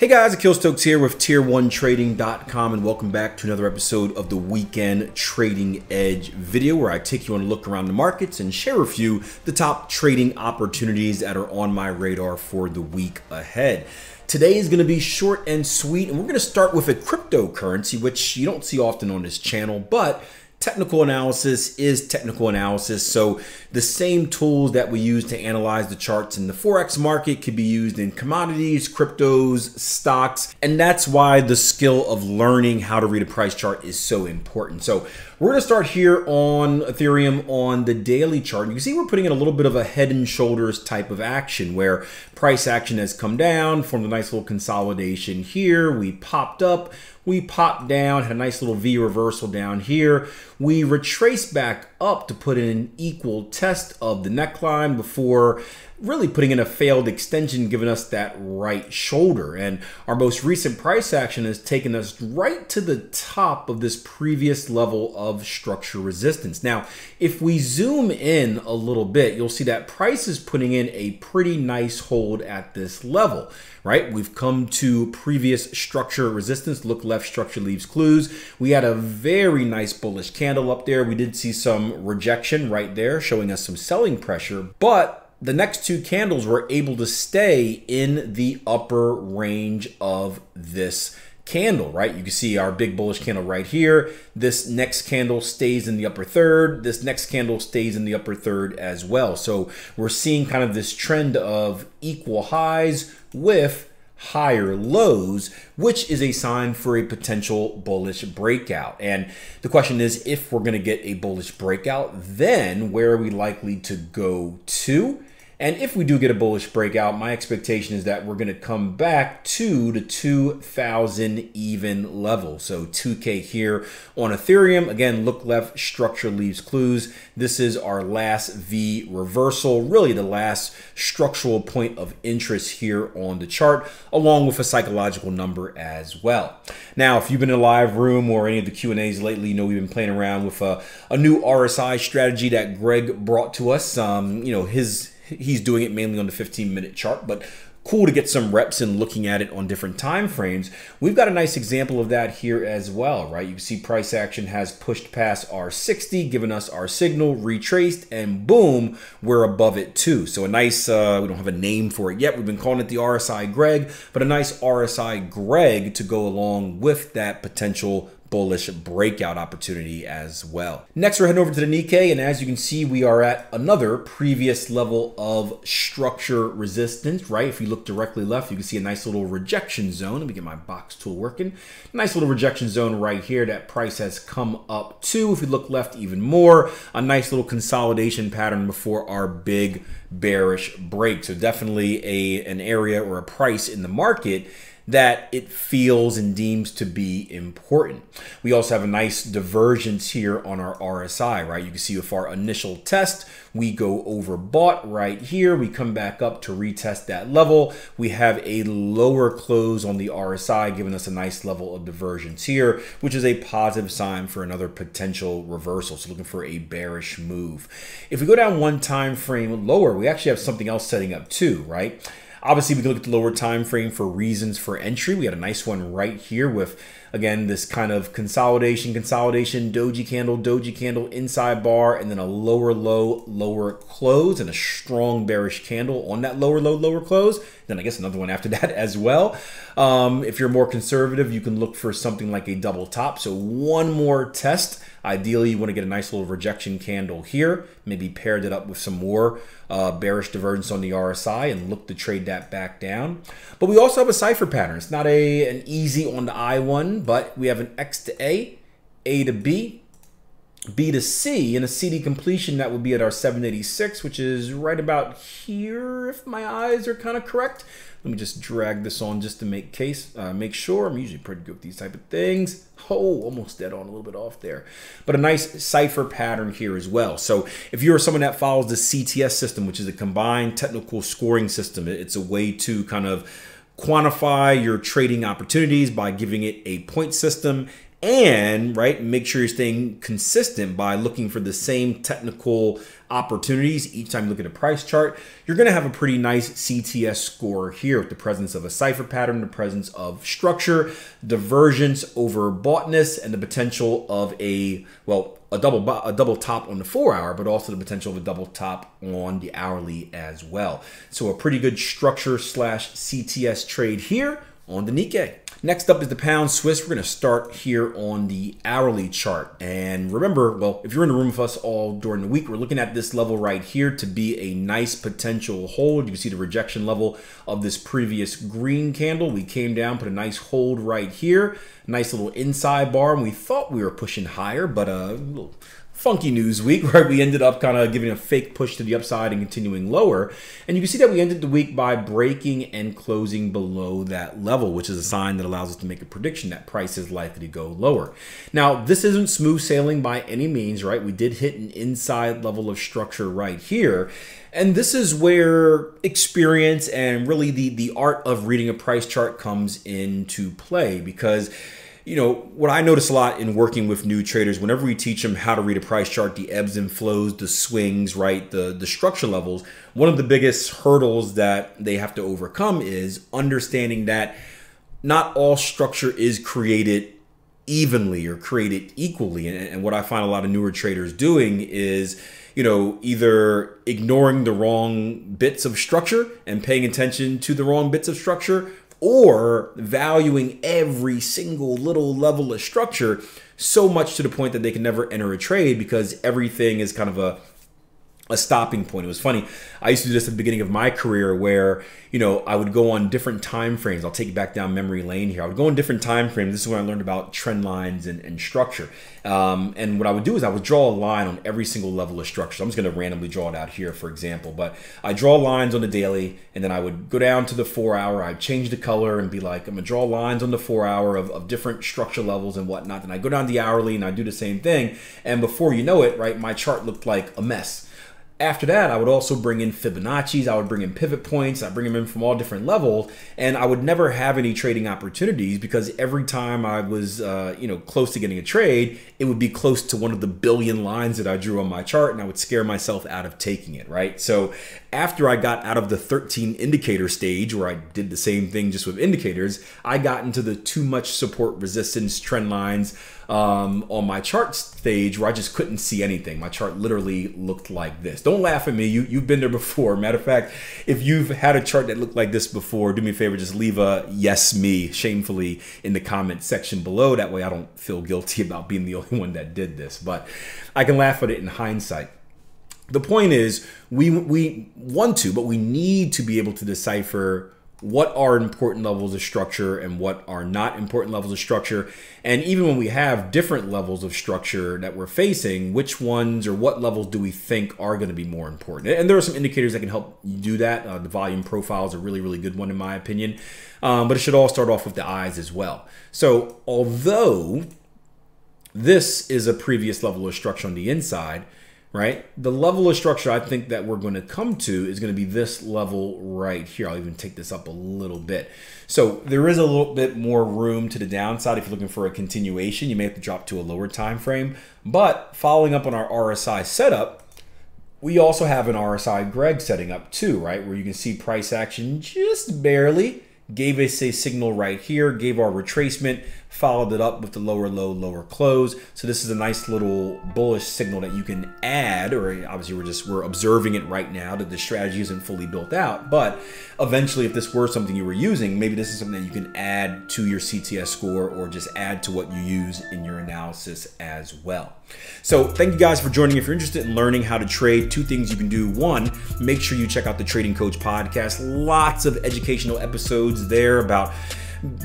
Hey guys, Akil Stokes here with Tier1Trading.com and welcome back to another episode of the Weekend Trading Edge video where I take you on a look around the markets and share with you the top trading opportunities that are on my radar for the week ahead. Today is going to be short and sweet and we're going to start with a cryptocurrency which you don't see often on this channel, but technical analysis is technical analysis. So the same tools that we use to analyze the charts in the Forex market could be used in commodities, cryptos, stocks. And that's why the skill of learning how to read a price chart is so important. So we're gonna start here on Ethereum on the daily chart. You can see we're putting in a little bit of a head and shoulders type of action where price action has come down, formed a nice little consolidation here. We popped up, we popped down, had a nice little V reversal down here. We retraced back up to put in an equal test of the neckline before really putting in a failed extension, giving us that right shoulder. And our most recent price action has taken us right to the top of this previous level of structure resistance. Now, if we zoom in a little bit, you'll see that price is putting in a pretty nice hold at this level, right? We've come to previous structure resistance. Look left, structure leaves clues. We had a very nice bullish candle up there. We did see some rejection right there, showing us some selling pressure, but the next two candles were able to stay in the upper range of this candle, right? You can see our big bullish candle right here. This next candle stays in the upper third. This next candle stays in the upper third as well. So we're seeing kind of this trend of equal highs with higher lows, which is a sign for a potential bullish breakout. And the question is, if we're going to get a bullish breakout, then where are we likely to go to? And if we do get a bullish breakout, my expectation is that we're going to come back to the 2000 even level. So 2K here on Ethereum. Again, look left, structure leaves clues. This is our last V reversal, really the last structural point of interest here on the chart, along with a psychological number as well. Now, if you've been in a live room or any of the Q&As lately, you know we've been playing around with a, a new RSI strategy that Greg brought to us. Um, you know, his he's doing it mainly on the 15 minute chart, but cool to get some reps in looking at it on different time frames. We've got a nice example of that here as well, right? You can see price action has pushed past R60, given us our signal, retraced, and boom, we're above it too. So a nice, uh, we don't have a name for it yet. We've been calling it the RSI Greg, but a nice RSI Greg to go along with that potential bullish breakout opportunity as well. Next, we're heading over to the Nikkei, and as you can see, we are at another previous level of structure resistance, right? If you look directly left, you can see a nice little rejection zone. Let me get my box tool working. Nice little rejection zone right here that price has come up to. If we look left even more, a nice little consolidation pattern before our big bearish break. So definitely a an area or a price in the market that it feels and deems to be important. We also have a nice divergence here on our RSI, right? You can see with our initial test, we go overbought right here. We come back up to retest that level. We have a lower close on the RSI, giving us a nice level of divergence here, which is a positive sign for another potential reversal. So looking for a bearish move. If we go down one time frame lower, we actually have something else setting up too, right? Obviously, we can look at the lower time frame for reasons for entry. We had a nice one right here with, again, this kind of consolidation, consolidation, doji candle, doji candle, inside bar, and then a lower low, lower close, and a strong bearish candle on that lower low, lower close. Then I guess another one after that as well. Um, if you're more conservative, you can look for something like a double top. So one more test Ideally, you want to get a nice little rejection candle here, maybe paired it up with some more uh, bearish divergence on the RSI and look to trade that back down. But we also have a cipher pattern. It's not a an easy on the eye one, but we have an X to A, A to B, B to C, and a CD completion that would be at our 786, which is right about here, if my eyes are kind of correct. Let me just drag this on just to make case, uh, make sure. I'm usually pretty good with these type of things. Oh, almost dead on, a little bit off there. But a nice cipher pattern here as well. So if you're someone that follows the CTS system, which is a combined technical scoring system, it's a way to kind of quantify your trading opportunities by giving it a point system and right make sure you're staying consistent by looking for the same technical opportunities each time you look at a price chart you're going to have a pretty nice cts score here with the presence of a cipher pattern the presence of structure divergence over boughtness and the potential of a well a double a double top on the four hour but also the potential of a double top on the hourly as well so a pretty good structure slash cts trade here on the nikkei Next up is the pound Swiss. We're going to start here on the hourly chart. And remember, well, if you're in the room with us all during the week, we're looking at this level right here to be a nice potential hold. You can see the rejection level of this previous green candle. We came down, put a nice hold right here. Nice little inside bar, and we thought we were pushing higher, but a little funky news week, right? We ended up kind of giving a fake push to the upside and continuing lower. And you can see that we ended the week by breaking and closing below that level, which is a sign that allows us to make a prediction that price is likely to go lower. Now, this isn't smooth sailing by any means, right? We did hit an inside level of structure right here. And this is where experience and really the, the art of reading a price chart comes into play because you know, what I notice a lot in working with new traders, whenever we teach them how to read a price chart, the ebbs and flows, the swings, right, the the structure levels, one of the biggest hurdles that they have to overcome is understanding that not all structure is created evenly or created equally. And, and what I find a lot of newer traders doing is you know, either ignoring the wrong bits of structure and paying attention to the wrong bits of structure, or valuing every single little level of structure so much to the point that they can never enter a trade because everything is kind of a a stopping point. It was funny. I used to do this at the beginning of my career where, you know, I would go on different time frames. I'll take you back down memory lane here. I would go on different time frames. This is when I learned about trend lines and, and structure. Um, and what I would do is I would draw a line on every single level of structure. So I'm just going to randomly draw it out here, for example. But I draw lines on the daily, and then I would go down to the four hour. I'd change the color and be like, I'm going to draw lines on the four hour of, of different structure levels and whatnot. Then I go down the hourly and I do the same thing. And before you know it, right, my chart looked like a mess after that, I would also bring in Fibonacci's, I would bring in pivot points, I bring them in from all different levels, and I would never have any trading opportunities because every time I was, uh, you know, close to getting a trade, it would be close to one of the billion lines that I drew on my chart, and I would scare myself out of taking it, right? So after I got out of the 13 indicator stage, where I did the same thing just with indicators, I got into the too much support resistance trend lines um, on my chart stage where I just couldn't see anything. My chart literally looked like this. Don't laugh at me. You, you've been there before. Matter of fact, if you've had a chart that looked like this before, do me a favor, just leave a yes me shamefully in the comment section below. That way I don't feel guilty about being the only one that did this. But I can laugh at it in hindsight the point is we we want to but we need to be able to decipher what are important levels of structure and what are not important levels of structure. And even when we have different levels of structure that we're facing, which ones or what levels do we think are going to be more important? And there are some indicators that can help you do that. Uh, the volume profile is a really, really good one, in my opinion. Um, but it should all start off with the eyes as well. So, although this is a previous level of structure on the inside, right? The level of structure I think that we're going to come to is going to be this level right here. I'll even take this up a little bit. So there is a little bit more room to the downside if you're looking for a continuation. You may have to drop to a lower time frame. But following up on our RSI setup, we also have an RSI Greg setting up too, right? Where you can see price action just barely gave us a signal right here, gave our retracement, followed it up with the lower low, lower close. So this is a nice little bullish signal that you can add, or obviously we're just, we're observing it right now that the strategy isn't fully built out. But eventually if this were something you were using, maybe this is something that you can add to your CTS score or just add to what you use in your analysis as well. So thank you guys for joining. If you're interested in learning how to trade, two things you can do. One, make sure you check out the Trading Coach podcast. Lots of educational episodes there about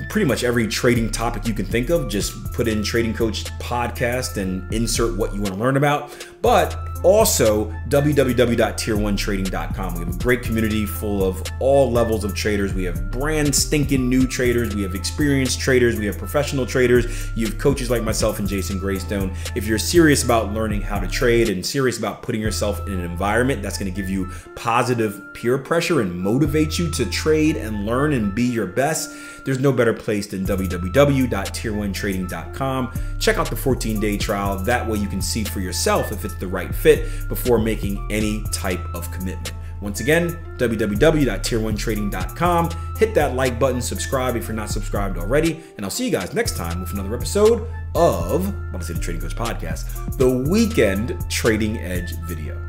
pretty much every trading topic you can think of. Just put in Trading Coach podcast and insert what you want to learn about. But also, www.tier1trading.com. We have a great community full of all levels of traders. We have brand stinking new traders. We have experienced traders. We have professional traders. You have coaches like myself and Jason Graystone. If you're serious about learning how to trade and serious about putting yourself in an environment that's going to give you positive peer pressure and motivate you to trade and learn and be your best, there's no better place than www.tier1trading.com. Check out the 14 day trial. That way you can see for yourself if it's the right fit before making any type of commitment. Once again, www.tier1trading.com. Hit that like button, subscribe if you're not subscribed already, and I'll see you guys next time with another episode of, I want to say the Trading Coach Podcast, the Weekend Trading Edge video.